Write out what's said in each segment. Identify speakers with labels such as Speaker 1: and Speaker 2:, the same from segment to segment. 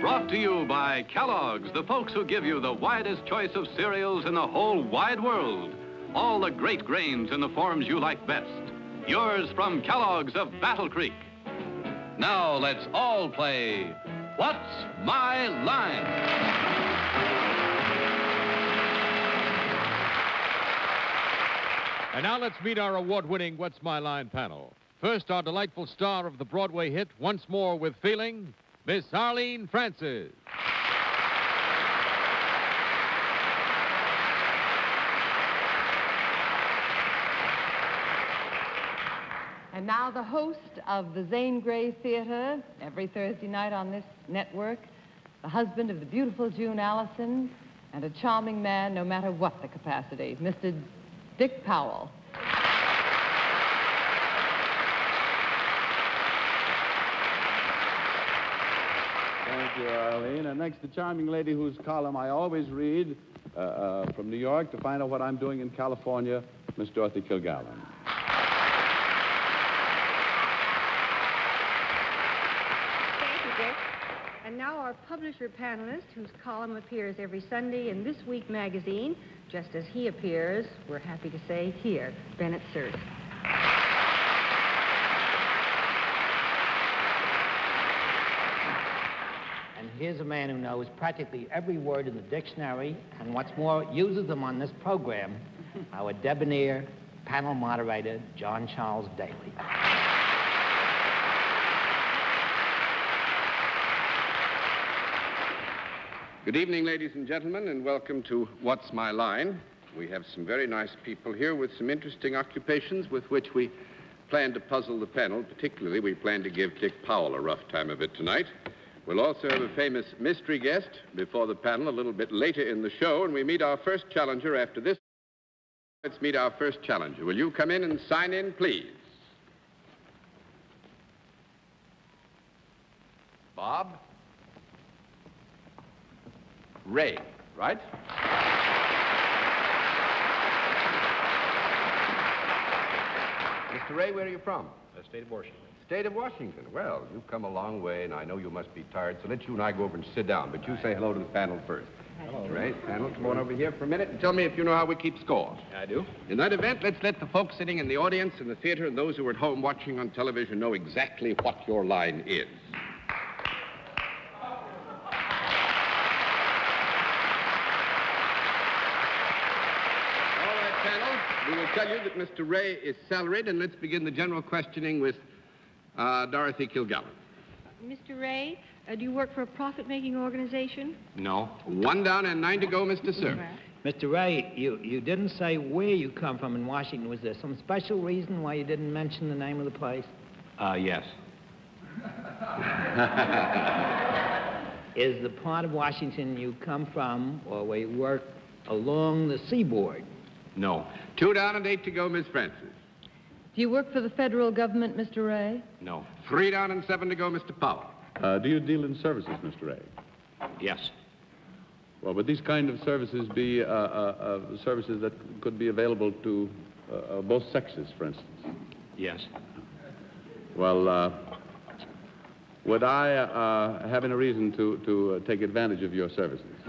Speaker 1: Brought to you by Kellogg's, the folks who give you the widest choice of cereals in the whole wide world. All the great grains in the forms you like best. Yours from Kellogg's of Battle Creek. Now let's all play What's My Line?
Speaker 2: And now let's meet our award-winning What's My Line panel. First, our delightful star of the Broadway hit, Once More with Feeling, Miss Arlene Francis.
Speaker 3: And now the host of the Zane Grey Theater, every Thursday night on this network, the husband of the beautiful June Allyson, and a charming man no matter what the capacity, Mr. Dick Powell.
Speaker 4: You, Arlene. And next, the charming lady whose column I always read uh, uh, from New York to find out what I'm doing in California, Miss Dorothy Kilgallen.
Speaker 5: Thank you, Dick. And now our publisher panelist, whose column appears every Sunday in This Week magazine, just as he appears, we're happy to say, here, Bennett Cerf.
Speaker 6: Here's a man who knows practically every word in the dictionary, and what's more, uses them on this program, our debonair panel moderator, John Charles Daly.
Speaker 7: Good evening, ladies and gentlemen, and welcome to What's My Line. We have some very nice people here with some interesting occupations with which we plan to puzzle the panel. Particularly, we plan to give Dick Powell a rough time of it tonight. We'll also have a famous mystery guest before the panel a little bit later in the show, and we meet our first challenger after this. Let's meet our first challenger. Will you come in and sign in, please? Bob? Ray, right? Mr. Ray, where are you from?
Speaker 8: The state of Washington.
Speaker 7: State of Washington. Well, you've come a long way, and I know you must be tired, so let you and I go over and sit down. But you say hello to the panel first.
Speaker 8: Hello.
Speaker 7: Mr. Ray, panel, come on over here for a minute and tell me if you know how we keep score.
Speaker 8: I do.
Speaker 7: In that event, let's let the folks sitting in the audience in the theater and those who are at home watching on television know exactly what your line is. All right, panel. We will tell you that Mr. Ray is salaried, and let's begin the general questioning with uh, Dorothy Kilgallen.
Speaker 5: Mr. Ray, uh, do you work for a profit-making organization?
Speaker 8: No.
Speaker 7: One down and nine to go, Mr. Cerf.
Speaker 6: Mr. Ray, you, you didn't say where you come from in Washington. Was there some special reason why you didn't mention the name of the place?
Speaker 8: Uh, yes.
Speaker 6: Is the part of Washington you come from or where you work along the seaboard?
Speaker 8: No.
Speaker 7: Two down and eight to go, Miss Francis.
Speaker 3: Do you work for the federal government, Mr. Ray?
Speaker 8: No.
Speaker 7: Three down and seven to go, Mr. Powell.
Speaker 4: Uh, do you deal in services, Mr. Ray?
Speaker 8: Yes.
Speaker 4: Well, would these kind of services be uh, uh, uh, services that could be available to uh, uh, both sexes, for instance?
Speaker 8: Yes.
Speaker 4: Well, uh, would I uh, have any reason to, to uh, take advantage of your services?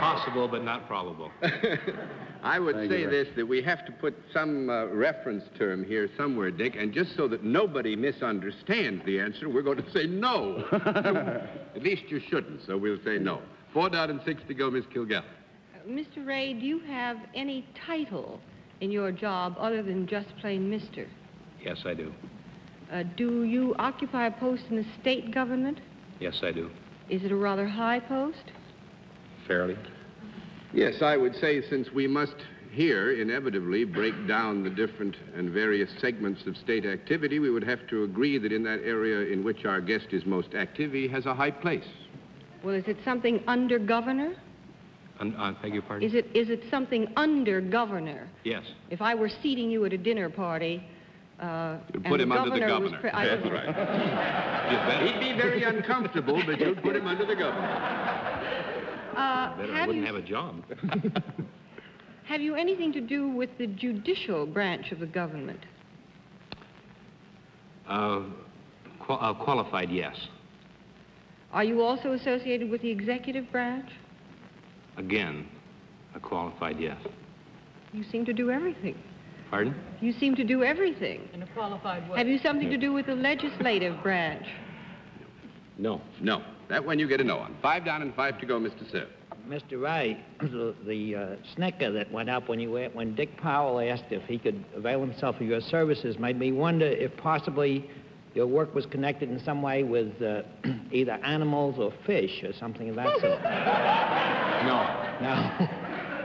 Speaker 8: Possible, but not probable.
Speaker 7: I would
Speaker 4: Thank
Speaker 7: say
Speaker 4: you,
Speaker 7: this, that we have to put some uh, reference term here somewhere, Dick, and just so that nobody misunderstands the answer, we're going to say no. At least you shouldn't, so we'll say no. Four down and six to go, Miss Kilgallen.
Speaker 5: Uh, Mr. Ray, do you have any title in your job other than just plain Mr.?
Speaker 8: Yes, I do.
Speaker 5: Uh, do you occupy a post in the state government?
Speaker 8: Yes, I do.
Speaker 5: Is it a rather high post?
Speaker 8: Fairly.
Speaker 7: Yes, I would say since we must here inevitably break down the different and various segments of state activity, we would have to agree that in that area in which our guest is most active, he has a high place.
Speaker 5: Well, is it something under governor?
Speaker 8: Un- uh, beg your pardon?
Speaker 5: Is it, is it something under governor?
Speaker 8: Yes.
Speaker 5: If I were seating you at a dinner party, uh,
Speaker 7: You'd put him under the
Speaker 5: governor was
Speaker 7: governor.
Speaker 5: pre- I
Speaker 7: That's right. He'd be very uncomfortable, but you'd put him under the governor.
Speaker 5: Uh,
Speaker 8: Better I
Speaker 5: have
Speaker 8: wouldn't
Speaker 5: you,
Speaker 8: have a job.
Speaker 5: have you anything to do with the judicial branch of the government?
Speaker 8: Uh, qual- uh, qualified, yes.
Speaker 5: Are you also associated with the executive branch?
Speaker 8: Again, a qualified yes.
Speaker 5: You seem to do everything.
Speaker 8: Pardon?
Speaker 5: You seem to do everything.
Speaker 3: In a qualified way.
Speaker 5: Have you something to do with the legislative branch?
Speaker 8: No.
Speaker 7: No. That one you get a no on. Five down and five to go, Mr. Cerf.
Speaker 6: Mr. Ray, the, the uh, snicker that went up when you went- when Dick Powell asked if he could avail himself of your services made me wonder if possibly your work was connected in some way with uh, either animals or fish or something of that sort.
Speaker 8: No.
Speaker 6: No.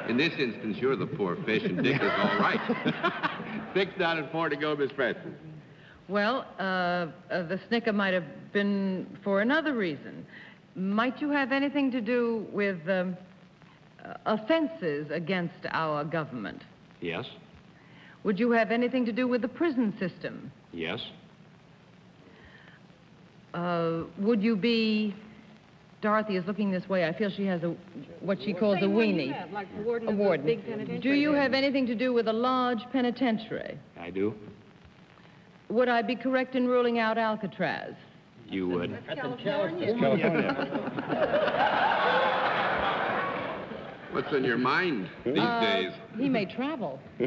Speaker 7: In this instance, you're the poor fish, and Dick is all right. Six down and four to go, Miss Francis.
Speaker 3: Well, uh, uh, the snicker might have been for another reason. Might you have anything to do with um, uh, offenses against our government?
Speaker 8: Yes.
Speaker 3: Would you have anything to do with the prison system?
Speaker 8: Yes.
Speaker 3: Uh, would you be... Dorothy is looking this way. I feel she has a what she calls a
Speaker 5: Same one you
Speaker 3: weenie.
Speaker 5: have, like warden
Speaker 3: A
Speaker 5: of the
Speaker 3: warden.
Speaker 5: big penitentiary.
Speaker 3: Do you have anything to do with a large penitentiary?
Speaker 8: I do.
Speaker 3: Would I be correct in ruling out Alcatraz?
Speaker 8: You would. California.
Speaker 7: What's on your mind these
Speaker 3: Uh,
Speaker 7: days?
Speaker 3: He may travel.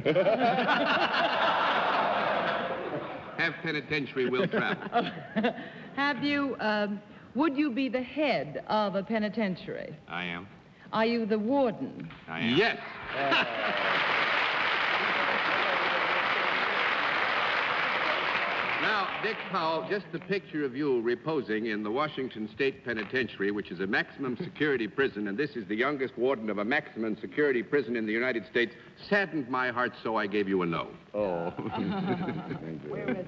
Speaker 7: Have penitentiary will travel.
Speaker 3: Have you, um, would you be the head of a penitentiary?
Speaker 8: I am.
Speaker 3: Are you the warden?
Speaker 8: I am.
Speaker 7: Yes. Now, Dick Powell, just the picture of you reposing in the Washington State Penitentiary, which is a maximum security prison, and this is the youngest warden of a maximum security prison in the United States, saddened my heart, so I gave you a no.
Speaker 4: Oh.
Speaker 5: Where is it?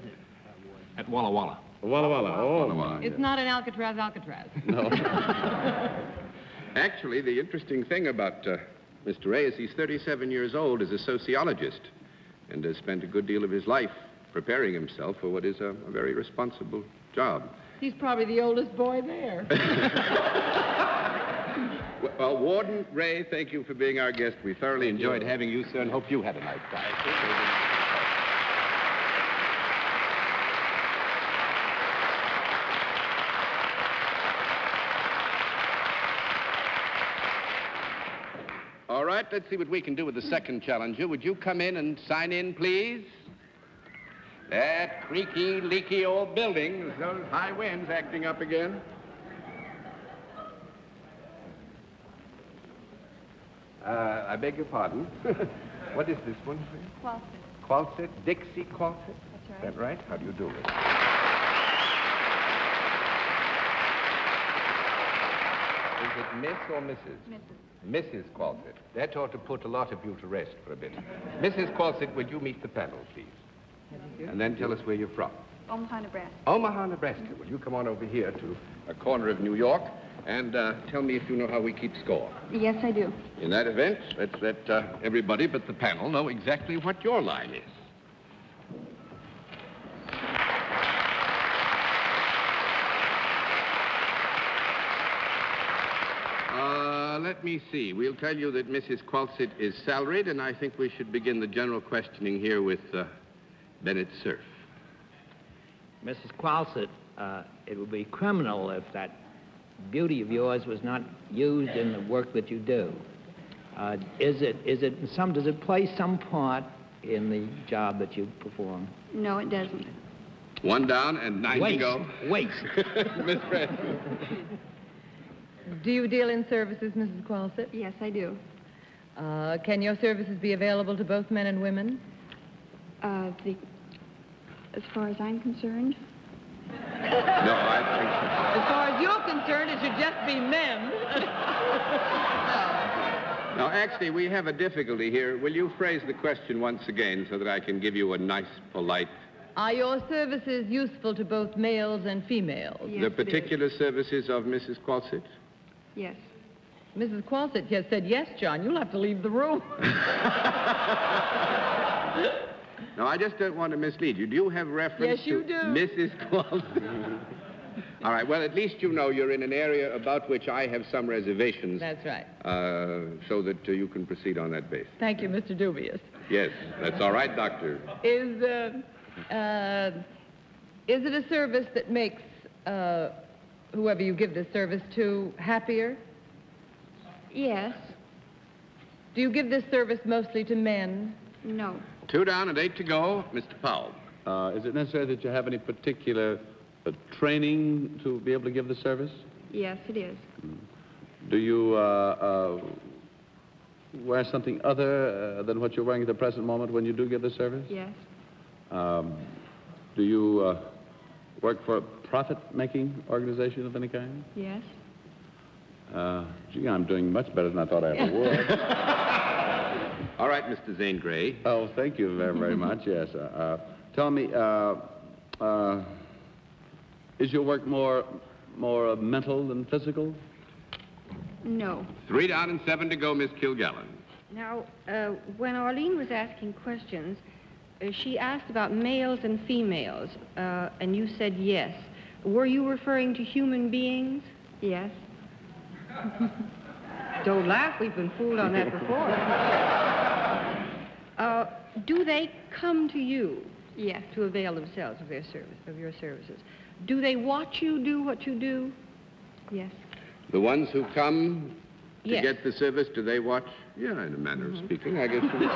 Speaker 8: At Walla Walla.
Speaker 4: Walla Walla. Oh, Walla Walla.
Speaker 3: It's not an Alcatraz, Alcatraz. No.
Speaker 7: Actually, the interesting thing about uh, Mr. Ray is he's 37 years old, is a sociologist, and has spent a good deal of his life preparing himself for what is a, a very responsible job.
Speaker 3: He's probably the oldest boy there.
Speaker 7: Well, Warden Ray, thank you for being our guest. We thoroughly enjoyed having you, sir, and hope you had a nice time. All right, let's see what we can do with the second challenger. Would you come in and sign in, please? That creaky, leaky old building, those high winds acting up again. Uh, I beg your pardon. what is this one?
Speaker 5: Qualset.
Speaker 7: Qualset? Dixie Qualset?
Speaker 5: That's
Speaker 7: Is that right? How do you do it? Is it Miss or Mrs.? Mrs. Mrs. Qualset. That ought to put a lot of you to rest for a bit. Mrs. Qualset, would you meet the panel, please? And then tell us where you're from.
Speaker 5: Omaha, Nebraska.
Speaker 7: Omaha, Nebraska. Will you come on over here to a corner of New York and uh, tell me if you know how we keep score?
Speaker 5: Yes, I do.
Speaker 7: In that event, let's let uh, everybody but the panel know exactly what your line is. Uh, let me see. We'll tell you that Mrs. Qualset is salaried, and I think we should begin the general questioning here with uh, Bennett Cerf.
Speaker 6: Mrs. Qualset, uh, it would be criminal if that beauty of yours was not used in the work that you do. Uh, is it, is it some, does it play some part in the job that you perform?
Speaker 5: No, it doesn't.
Speaker 7: One down and nine to go.
Speaker 6: waste.
Speaker 7: Miss Francis.
Speaker 3: Do you deal in services, Mrs. Qualset?
Speaker 5: Yes, I do.
Speaker 3: Uh, can your services be available to both men and women?
Speaker 5: Uh, the, as far as I'm concerned,
Speaker 7: No, I think.
Speaker 3: As far as you're concerned, it should just be men.
Speaker 7: think. Now, actually, we have a difficulty here. Will you phrase the question once again so that I can give you a nice, polite.
Speaker 3: Are your services useful to both males and females?
Speaker 5: Yes,
Speaker 7: the
Speaker 5: it is.
Speaker 7: particular services of Mrs. Qualset?
Speaker 5: yes.
Speaker 3: Mrs. Qualset has said yes, John. You'll have to leave the room.
Speaker 7: No, I just don't want to mislead you. Do you have reference
Speaker 3: Yes, you
Speaker 7: to
Speaker 3: do.
Speaker 7: Mrs. Qualset? All right. Well, at least you know you're in an area about which I have some reservations,
Speaker 3: That's right.
Speaker 7: uh, so that uh, you can proceed on that basis.
Speaker 3: Thank you, Mr. Dubious.
Speaker 7: Yes, that's all right, Doctor.
Speaker 3: Is, uh, uh, is it a service that makes uh, whoever you give this service to happier?
Speaker 5: Yes.
Speaker 3: Do you give this service mostly to men?
Speaker 5: No.
Speaker 7: Two down and eight to go. Mr. Powell.
Speaker 4: Uh, is it necessary that you have any particular uh, training to be able to give the service?
Speaker 5: Yes, it is.
Speaker 4: Do you uh, uh, wear something other uh, than what you're wearing at the present moment when you do give the service?
Speaker 5: Yes.
Speaker 4: Um, do you uh, work for a profit-making organization of any kind?
Speaker 5: Yes.
Speaker 4: Uh, gee, I'm doing much better than I thought I ever would.
Speaker 7: All right, Mr. Zane Grey.
Speaker 4: oh, thank you very, very much. Yes. Uh, uh, tell me, uh, uh, is your work more, more uh, mental than physical?
Speaker 5: No.
Speaker 7: Three down and seven to go, Miss Kilgallen.
Speaker 5: Now, uh, when Arlene was asking questions, uh, she asked about males and females, uh, and you said yes. Were you referring to human beings? Yes. Don't laugh. We've been fooled on that before. uh, do they come to you? Yes. To avail themselves of their service, of your services. Do they watch you do what you do? Yes.
Speaker 7: The ones who come to
Speaker 5: Yes.
Speaker 7: get the service, do they watch? Yeah, in a manner of speaking, I guess. you would.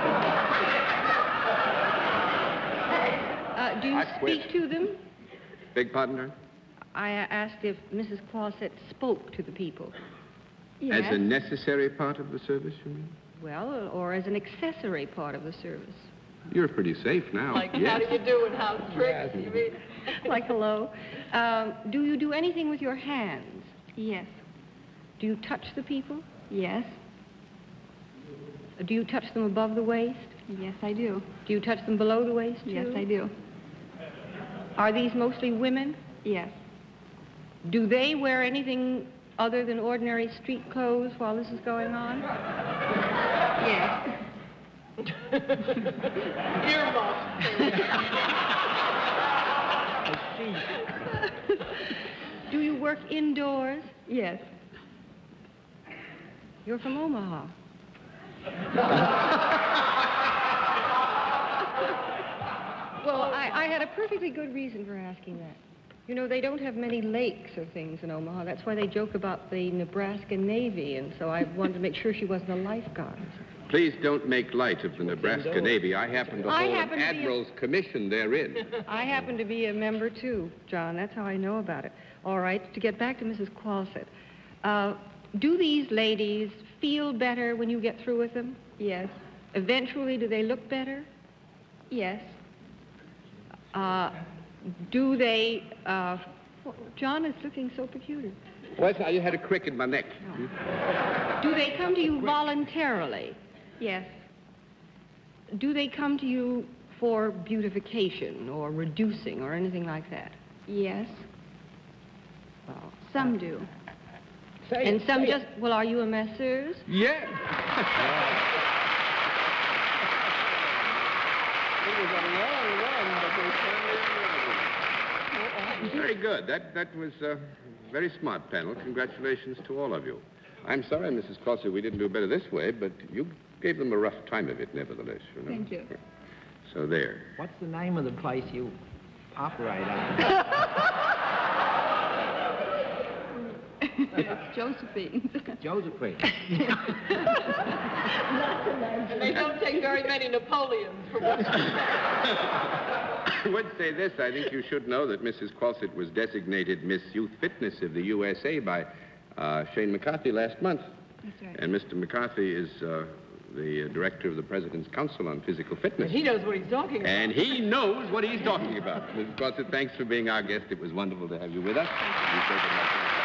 Speaker 5: Uh, do you
Speaker 7: I quit.
Speaker 5: speak to them?
Speaker 7: Big pardon, Darn?
Speaker 5: I asked if Mrs. Qualset spoke to the people. Yes.
Speaker 7: As a necessary part of the service, you mean?
Speaker 5: Well, or as an accessory part of the service.
Speaker 7: You're pretty safe now.
Speaker 3: Like, how do you do and how tricks, you mean?
Speaker 5: like hello. Um, do you do anything with your hands? Yes. Do you touch the people? Yes. Do you touch them above the waist? Yes, I do. Do you touch them below the waist? Yes, I do. Are these mostly women? Yes. Do they wear anything other than ordinary street clothes while this is going on? yes. Do you work indoors? Yes. You're from Omaha. well, I, I had a perfectly good reason for asking that. You know, they don't have many lakes or things in Omaha. That's why they joke about the Nebraska Navy, and so I wanted to make sure she wasn't a lifeguard.
Speaker 7: Please don't make light of the Nebraska Navy. I happen to
Speaker 5: I
Speaker 7: hold
Speaker 5: happen
Speaker 7: an
Speaker 5: to be a-
Speaker 7: admiral's commission therein.
Speaker 5: I happen to be a member too, John. That's how I know about it. All right, to get back to Mrs. Qualset. Uh, do these ladies feel better when you get through with them? Yes. Eventually, do they look better? Yes. Uh, do they, uh, John is looking so peculiar.
Speaker 7: What's I had a crick in my neck.
Speaker 5: Do they come to you voluntarily? Yes. Do they come to you for beautification or reducing or anything like that? Yes. Well, some uh, do. Say and some just, well, are you a masseuse?
Speaker 7: Yes. This was a long one of the family. Very good. That, that was a very smart panel. Congratulations to all of you. I'm sorry, Mrs. Cosser, we didn't do better this way, but you gave them a rough time of it, nevertheless. You know?
Speaker 3: Thank you.
Speaker 7: So there.
Speaker 6: What's the name of the place you operate on?
Speaker 3: Josephine.
Speaker 6: Josephine.
Speaker 3: not And they don't take very many Napoleons for what
Speaker 7: I would say this. I think you should know that Mrs. Qualset was designated Miss Youth Fitness of the USA by uh, Shane McCarthy last month.
Speaker 5: That's right.
Speaker 7: And Mr. McCarthy is uh, the uh, director of the President's Council on Physical Fitness.
Speaker 3: He knows what he's talking about.
Speaker 7: And he knows what he's talking about. Mrs. Qualset, thanks for being our guest. It was wonderful to have you with us. You've taken my time.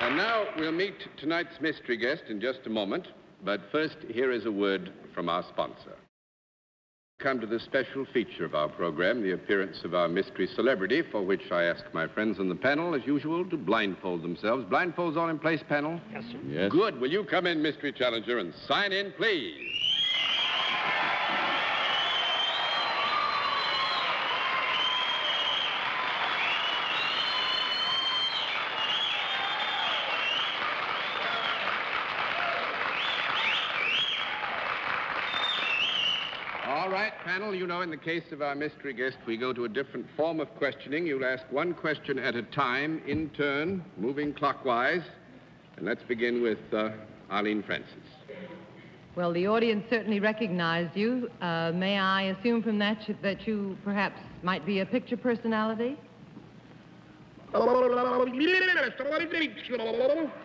Speaker 7: And now we'll meet tonight's mystery guest in just a moment. But first, here is a word from our sponsor. Come to the special feature of our program, the appearance of our mystery celebrity, for which I ask my friends on the panel, as usual, to blindfold themselves. Blindfolds all in place, panel?
Speaker 6: Yes, sir.
Speaker 4: Yes.
Speaker 7: Good. Will you come in, mystery challenger, and sign in, please? All right, panel, you know, in the case of our mystery guest, we go to a different form of questioning. You'll ask one question at a time, in turn, moving clockwise. And let's begin with uh, Arlene Francis.
Speaker 3: Well, the audience certainly recognized you. Uh, may I assume from that you, that you perhaps might be a picture personality?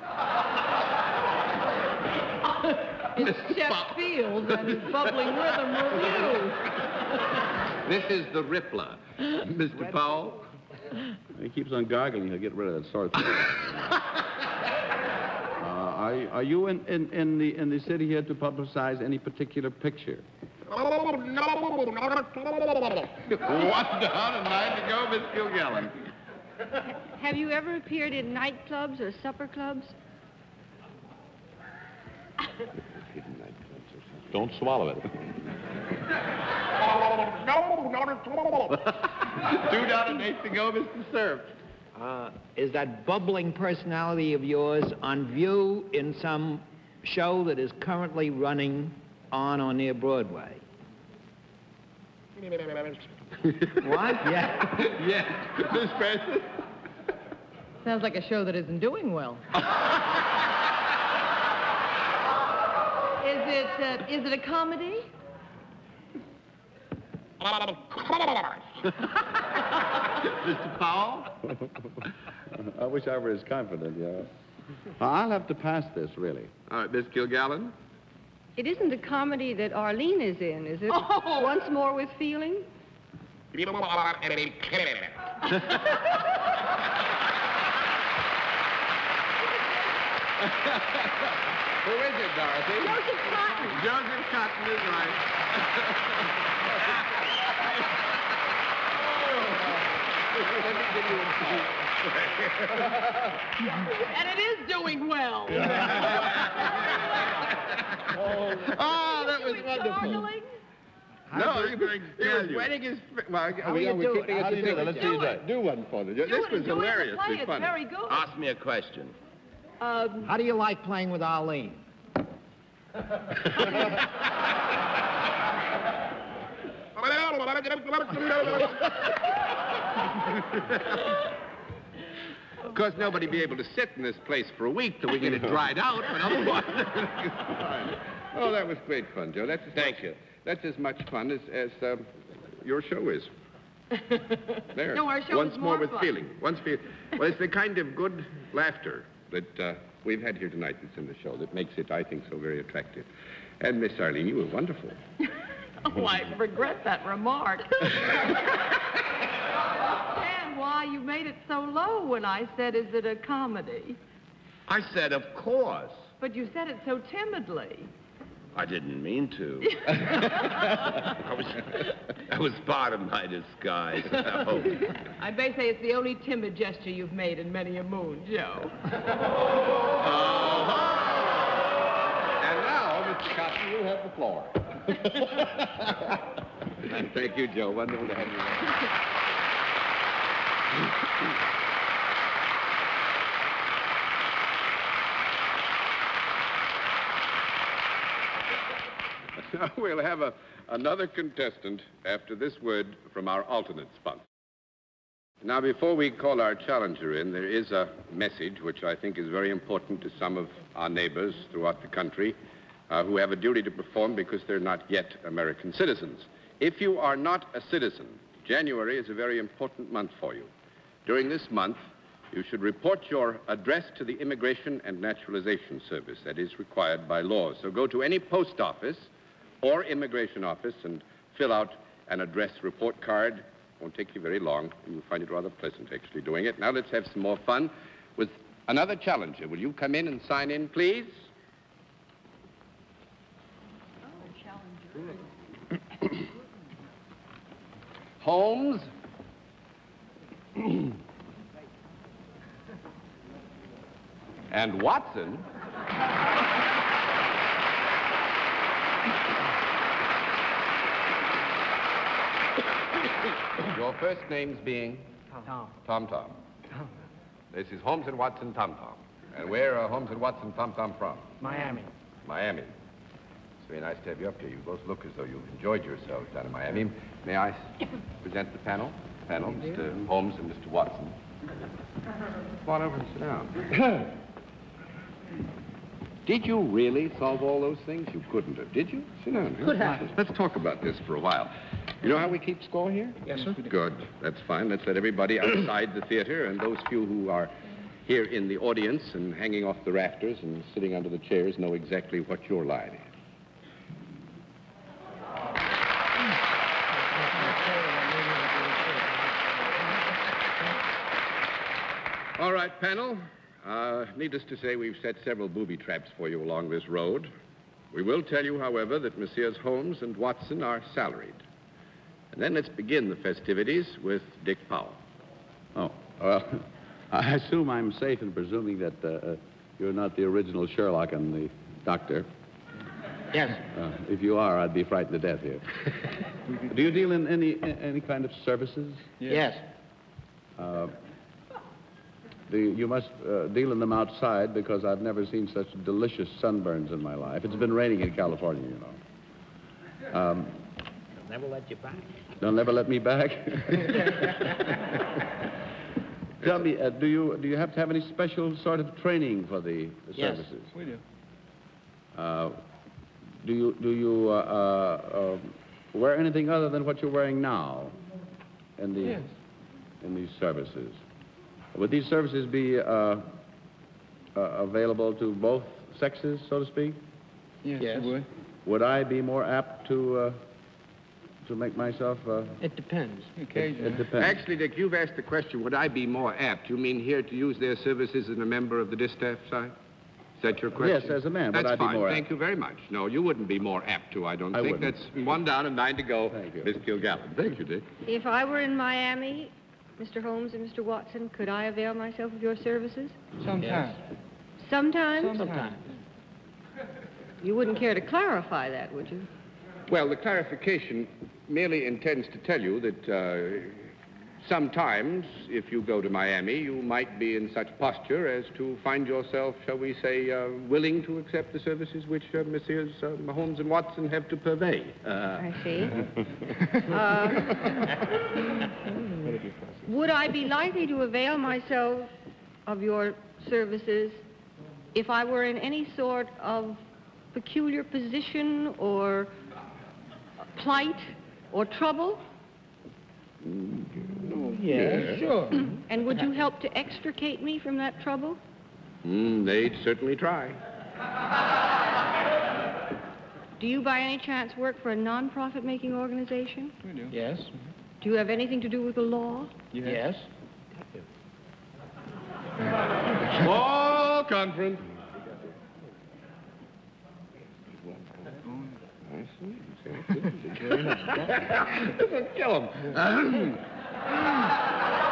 Speaker 3: It's Shep Fields and his bubbling rhythm review.
Speaker 7: This is the Rippler. Mr. Powell?
Speaker 4: He keeps on gargling. He'll get rid of that sore throat. uh, are, are you in, in, in, the, in the city here to publicize any particular picture?
Speaker 7: One down and nine to go, Miss Kilgallen.
Speaker 5: Have you ever appeared in nightclubs or supper clubs?
Speaker 8: Don't swallow it.
Speaker 7: Two down and eight to go, Mr. Cerf.
Speaker 6: Uh, is that bubbling personality of yours on view in some show that is currently running on or near Broadway? what? Yeah.
Speaker 7: Yes. Miss Francis?
Speaker 3: Sounds like a show that isn't doing well. is it uh, is it a comedy?
Speaker 7: Mr. Powell?
Speaker 4: I wish I were as confident, yeah. I'll have to pass this, really.
Speaker 7: All right, Miss Kilgallen?
Speaker 5: It isn't a comedy that Arlene is in, is it?
Speaker 3: Oh.
Speaker 5: Once more with feeling?
Speaker 7: Who is it, Dorothy?
Speaker 3: Joseph Cotten.
Speaker 7: Joseph Cotten is right. Let me give you
Speaker 3: And it is doing well.
Speaker 7: Oh, that was wonderful.
Speaker 3: Gargling?
Speaker 7: No, he was, he was wetting his... Well,
Speaker 6: How
Speaker 7: we,
Speaker 6: do you
Speaker 7: we're
Speaker 6: do it?
Speaker 7: keeping it
Speaker 6: How do you do it?
Speaker 7: Let's
Speaker 3: Do
Speaker 7: do
Speaker 3: it.
Speaker 7: that. Do one for me. This
Speaker 3: Do
Speaker 7: was
Speaker 3: it, do it, play
Speaker 7: hilariously funny.
Speaker 3: Very good.
Speaker 8: Ask me a question.
Speaker 3: Um,
Speaker 6: How do you like playing with Arlene?
Speaker 7: Of course, nobody be able to sit in this place for a week till we get it dried out, but otherwise... oh, that was great fun, Joe. That's
Speaker 8: Thank
Speaker 7: much,
Speaker 8: you.
Speaker 7: That's as much fun as, as um, your show is. There.
Speaker 3: No, our show
Speaker 7: Once
Speaker 3: is
Speaker 7: more
Speaker 3: more
Speaker 7: with
Speaker 3: fun.
Speaker 7: feeling. Once feel. Well, it's the kind of good laughter that uh, we've had here tonight that's in the show that makes it, I think, so very attractive. And Miss Arlene, you were wonderful.
Speaker 3: oh, I regret that remark. and why you made it so low when I said, is it a comedy?
Speaker 8: I said, of course.
Speaker 3: But you said it so timidly.
Speaker 8: I didn't mean to. I was, that was part of my disguise. I hope.
Speaker 3: I may say it's the only timid gesture you've made in many a moon, Joe. Uh-huh.
Speaker 7: And now, Mr. Cotten, you have the floor. thank you, Joe. Wonderful to have you. we'll have a, another contestant after this word from our alternate sponsor. Now, before we call our challenger in, there is a message which I think is very important to some of our neighbors throughout the country uh, who have a duty to perform because they're not yet American citizens. If you are not a citizen, January is a very important month for you. During this month, you should report your address to the Immigration and Naturalization Service. That is required by law. So go to any post office or immigration office and fill out an address report card. Won't take you very long, and you'll find it rather pleasant actually doing it. Now let's have some more fun with another challenger. Will you come in and sign in, please? Oh, challenger. Holmes. and Watson. Your first names being?
Speaker 6: Tom.
Speaker 7: Tom Tom. Tom. This is Holmes and Watson Tom Tom. And where are Holmes and Watson Tom Tom from?
Speaker 6: Miami.
Speaker 7: Miami. It's very nice to have you up here. You both look as though you've enjoyed yourselves down in Miami. May I present the panel? Panel, Mr. Holmes and Mr. Watson. Come on over and sit down. Did you really solve all those things? You couldn't have, did you? Sit down.
Speaker 3: Could have.
Speaker 7: Let's talk about this for a while. You know how we keep score here?
Speaker 6: Yes, sir.
Speaker 7: Good. That's fine. Let's let everybody outside the theater and those few who are here in the audience and hanging off the rafters and sitting under the chairs know exactly what your line is. All right, panel. Uh, needless to say, we've set several booby traps for you along this road. We will tell you, however, that Messieurs Holmes and Watson are salaried. And then let's begin the festivities with Dick Powell.
Speaker 4: Oh, well, I assume I'm safe in presuming that uh, uh, you're not the original Sherlock and the doctor.
Speaker 6: Yes.
Speaker 4: Uh, if you are, I'd be frightened to death here. Do you deal in any any kind of services?
Speaker 6: Yes.
Speaker 4: Uh, do you, you must uh, deal in them outside because I've never seen such delicious sunburns in my life. It's been raining in California, you know. Um,
Speaker 6: Never let you back.
Speaker 4: they'll never let me back. Tell me, uh, do you do you have to have any special sort of training for the, the
Speaker 6: Yes.
Speaker 4: services?
Speaker 9: We do.
Speaker 4: Uh, do you do you uh, uh, uh, wear anything other than what you're wearing now in the
Speaker 9: Yes.
Speaker 4: in these services? Would these services be uh, uh, available to both sexes, so to speak?
Speaker 9: Yes,
Speaker 6: Yes.
Speaker 9: would.
Speaker 4: Would I be more apt to uh, to make myself? Uh,
Speaker 6: It depends.
Speaker 9: Occasionally.
Speaker 4: it depends.
Speaker 7: Actually, Dick, you've asked the question, would I be more apt? You mean here to use their services as a member of the distaff side? Is that your question?
Speaker 4: Yes, as a man, would
Speaker 7: That's
Speaker 4: I be
Speaker 7: fine.
Speaker 4: more
Speaker 7: Thank
Speaker 4: apt?
Speaker 7: you very much. No, you wouldn't be more apt to, I don't
Speaker 4: I
Speaker 7: think.
Speaker 4: wouldn't.
Speaker 7: That's one down and nine to go.
Speaker 4: Thank you.
Speaker 7: Miss Kilgallen. Thank you, Dick.
Speaker 5: If I were in Miami, Mr. Holmes and Mr. Watson, could I avail myself of your services?
Speaker 9: Sometimes.
Speaker 5: Sometimes?
Speaker 6: Sometimes.
Speaker 5: You wouldn't care to clarify that, would you?
Speaker 7: Well, the clarification merely intends to tell you that uh, sometimes, if you go to Miami, you might be in such posture as to find yourself, shall we say, uh, willing to accept the services which uh, Messieurs uh, Holmes and Watson have to purvey. Uh,
Speaker 5: I see. Uh, would I be likely to avail myself of your services if I were in any sort of peculiar position or plight or trouble?
Speaker 6: Yeah, sure.
Speaker 5: And would you help to extricate me from that trouble?
Speaker 7: mm, they'd certainly try.
Speaker 5: Do you by any chance work for a non-profit making organization?
Speaker 9: We do.
Speaker 6: Yes.
Speaker 5: Do you have anything to do with the law?
Speaker 6: Yes.
Speaker 7: Small conference. Kill him.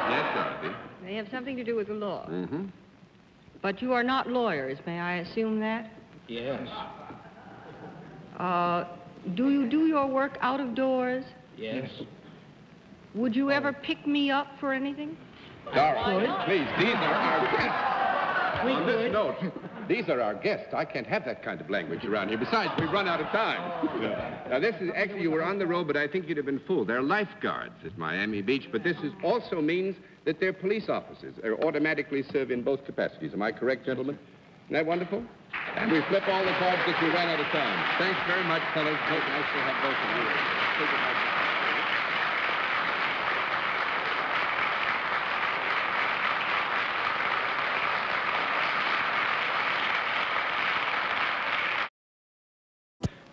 Speaker 7: yes, Dorothy.
Speaker 5: They have something to do with the law.
Speaker 7: Mm-hmm.
Speaker 5: But you are not lawyers, may I assume that?
Speaker 6: Yes.
Speaker 5: Uh, do you do your work out of doors?
Speaker 6: Yes.
Speaker 5: Would you ever pick me up for anything?
Speaker 7: Dorothy, please, these are our guests. On this note, these are our guests. I can't have that kind of language around here. Besides, we've run out of time. Now, this is actually, you were on the road, but I think you'd have been fooled. They're lifeguards at Miami Beach, but this is also means that they're police officers. They automatically serve in both capacities. Am I correct, gentlemen? Isn't that wonderful? And we flip all the cards because we ran out of time. Thanks very much, fellows. Nice to have both of you.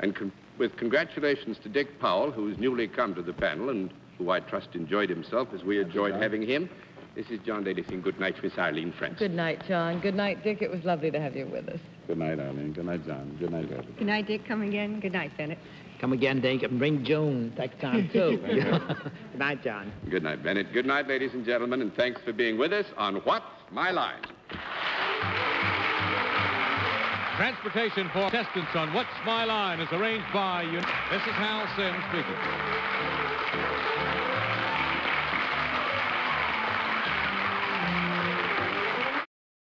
Speaker 7: And con- with congratulations to Dick Powell, who's newly come to the panel and who I trust enjoyed himself as we enjoyed having him. This is John Daly Good night, Miss Arlene Francis.
Speaker 3: Good night, John. Good night, Dick. It was lovely to have you with us.
Speaker 4: Good night, Arlene. Good night, John. Good night, Dorothy.
Speaker 5: Good night, Dick. Come again. Good night, Bennett.
Speaker 6: Come again, Dink, and bring June next time, too. Good night, John.
Speaker 7: Good night, Bennett. Good night, ladies and gentlemen, and thanks for being with us on What's My Line?
Speaker 2: Transportation for contestants on What's My Line is arranged by... This is Hal Sims speaking.